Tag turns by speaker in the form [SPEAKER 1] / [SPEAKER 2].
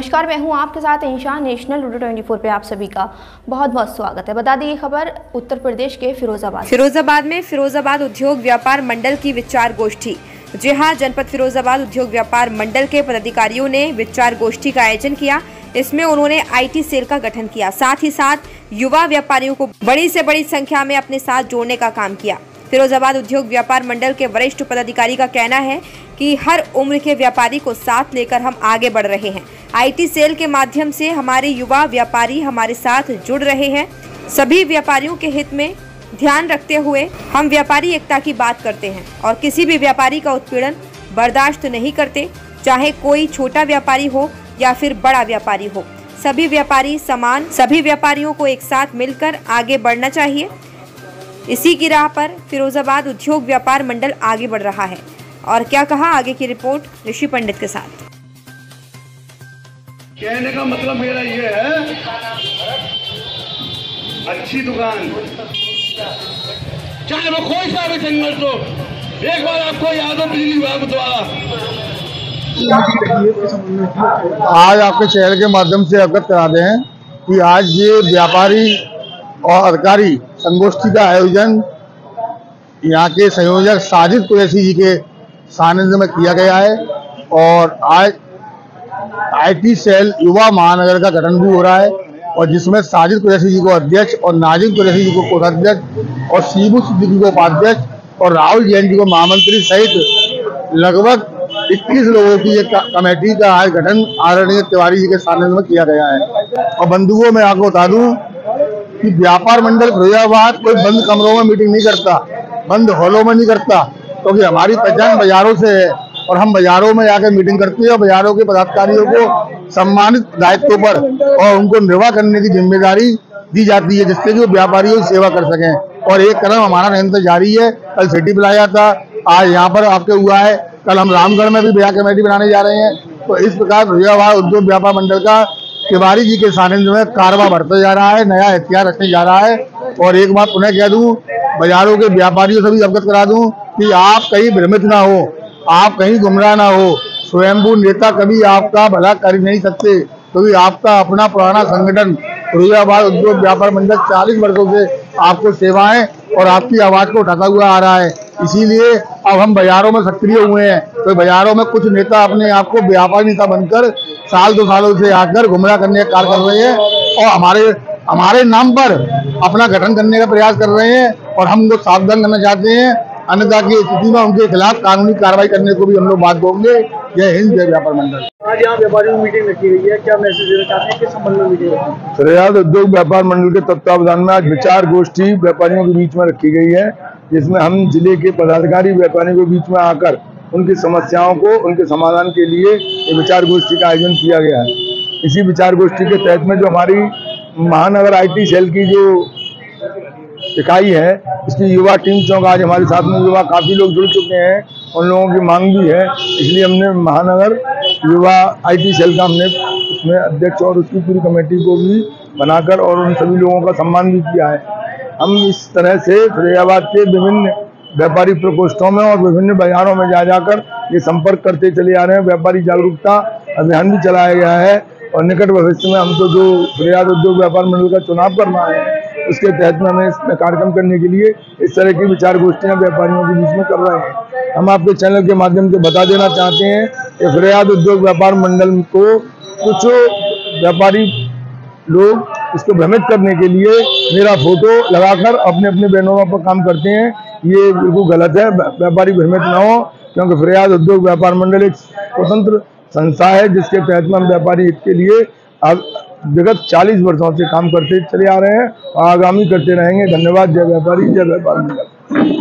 [SPEAKER 1] नमस्कार, मैं हूँ आपके साथ इंशा नेशनल लूडो 24 पे आप सभी का बहुत बहुत स्वागत है। बता दें खबर उत्तर प्रदेश के फिरोजाबाद
[SPEAKER 2] फिरोजाबाद में फिरोजाबाद उद्योग व्यापार मंडल की विचार गोष्ठी। जी हाँ जनपद फिरोजाबाद उद्योग व्यापार मंडल के पदाधिकारियों ने विचार गोष्ठी का आयोजन किया। इसमें उन्होंने आईटी सेल का गठन किया। साथ ही साथ युवा व्यापारियों को बड़ी से बड़ी संख्या में अपने साथ जोड़ने का काम किया। फिरोजाबाद उद्योग व्यापार मंडल के वरिष्ठ पदाधिकारी का कहना है कि हर उम्र के व्यापारी को साथ लेकर हम आगे बढ़ रहे हैं। आईटी सेल के माध्यम से हमारे युवा व्यापारी हमारे साथ जुड़ रहे हैं। सभी व्यापारियों के हित में ध्यान रखते हुए हम व्यापारी एकता की बात करते हैं और किसी भी व्यापारी का उत्पीड़न बर्दाश्त नहीं करते, चाहे कोई छोटा व्यापारी हो या फिर बड़ा व्यापारी हो। सभी व्यापारी समान, सभी व्यापारियों को एक साथ मिलकर आगे बढ़ना चाहिए। इसी की राह पर फिरोजाबाद उद्योग व्यापार मंडल आगे बढ़ रहा है। और क्या कहा आगे की रिपोर्ट, ऋषि पंडित के साथ।
[SPEAKER 3] कहने का मतलब मेरा ये है, अच्छी दुकान। चाहे वो कोई सा भी संघर्ष हो एक बार आपको याद हो बिजली विभाग द्वारा।
[SPEAKER 4] आज आपके चैनल के माध्यम से अवगत करा दें कि आज ये व्यापारी और अधिकारी संगोष्ठी का आयोजन यहाँ के संयोजक साजिद कुरैसी जी के सानिध्य में किया गया है और आज आईटी सेल युवा महानगर का गठन भी हो रहा है और जिसमें साजिद कुरैशी जी को अध्यक्ष और नाजिम कुरैशी जी को कोषाध्यक्ष और सीबू सिद्दीकी को उपाध्यक्ष और राहुल जैन जी को महामंत्री सहित लगभग 21 लोगों की एक कमेटी का आज गठन आदरणीय तिवारी जी के सानिध्य में किया गया है। और बंधुओं, में आपको बता दूँ कि व्यापार मंडल फिरोजाबाद कोई बंद कमरों में मीटिंग नहीं करता, बंद हॉलों में नहीं करता, क्योंकि तो हमारी पहचान बाजारों से है। और हम बाजारों में जाकर मीटिंग करते हैं और बाजारों के पदाधिकारियों को सम्मानित दायित्व पर और उनको निर्वाह करने की ज़िम्मेदारी दी जाती है, जिससे कि वो व्यापारियों की सेवा कर सकें। और एक कदम हमारा निरंतर जारी है। कल सिटी बुलाया था, आज यहाँ पर आपके हुआ है। कल हम रामगढ़ में भी बया कमेटी बनाने जा रहे हैं। तो इस प्रकार फिरोजाबाद उद्योग व्यापार मंडल का तिवारी जी के सानिध्य में कारवा बढ़ते जा रहा है, नया हथियार रखने जा रहा है। और एक बात पुनः कह दूँ, बाजारों के व्यापारियों से भी अवगत करा दूँ कि आप कहीं भ्रमित ना हो। आप कहीं गुमराह ना हो, स्वयंभू नेता कभी आपका भला कर नहीं सकते। क्योंकि तो आपका अपना पुराना संगठन फिरोजाबाद उद्योग व्यापार मंडल, चालीस वर्षों से आपको सेवाएँ और आपकी आवाज़ को उठाता हुआ आ रहा है। इसीलिए अब हम बाजारों में सक्रिय हुए हैं। तो बाजारों में कुछ नेता अपने आप को व्यापार नेता बनकर साल दो सालों से आकर गुमराह करने का कार्य कर रहे हैं और हमारे हमारे नाम पर अपना गठन करने का प्रयास कर रहे हैं और हम सावधान करना चाहते हैं। अन्यथा की स्थिति में उनके खिलाफ कानूनी कार्रवाई करने को भी हम लोग बात बोलेंगे जय हिंद जय व्यापार मंडल।
[SPEAKER 5] आज यहाँ व्यापारियों की मीटिंग रखी गई है। क्या मैसेज देना चाहते हैं? किस संबंध में मीटिंग
[SPEAKER 4] फिरोजाबाद उद्योग व्यापार मंडल के तत्वावधान में आज विचार गोष्ठी व्यापारियों के बीच में रखी गई है जिसमें हम ज़िले के पदाधिकारी व्यापारियों के बीच में आकर उनकी समस्याओं को उनके समाधान के लिए विचार गोष्ठी का आयोजन किया गया है। इसी विचार गोष्ठी के तहत में जो हमारी महानगर आईटी सेल की जो इकाई है। इसकी युवा टीम चौक आज हमारे साथ में युवा काफ़ी लोग जुड़ चुके हैं। उन लोगों की मांग भी है। इसलिए हमने महानगर युवा आईटी सेल का हमने उसमें अध्यक्ष और उसकी पूरी कमेटी को भी बनाकर और उन सभी लोगों का सम्मान भी किया है। हम इस तरह से फरीदाबाद के विभिन्न व्यापारी प्रकोष्ठों में और विभिन्न बाजारों में जा जाकर ये संपर्क करते चले आ रहे हैं। व्यापारी जागरूकता अभियान भी चलाया गया है और निकट भविष्य में हम तो जो फरियाद उद्योग व्यापार मंडल का चुनाव करना है उसके तहत में हमें इसमें कार्यक्रम करने के लिए इस तरह की विचार गोष्ठियाँ व्यापारियों के बीच में कर रहे हैं। हम आपके चैनल के माध्यम से बता देना चाहते हैं कि फिरोजाबाद उद्योग व्यापार मंडल को कुछ व्यापारी लोग इसको भ्रमित करने के लिए मेरा फ़ोटो लगाकर अपने अपने बैनरों पर काम करते हैं। ये बिल्कुल गलत है। व्यापारी भ्रमित ना हो, क्योंकि फिरियाद उद्योग व्यापार मंडल एक स्वतंत्र संस्था है, जिसके तहत में हम व्यापारी के लिए विगत 40 वर्षों से काम करते चले आ रहे हैं आगामी करते रहेंगे। धन्यवाद जय व्यापारी, जय व्यापार।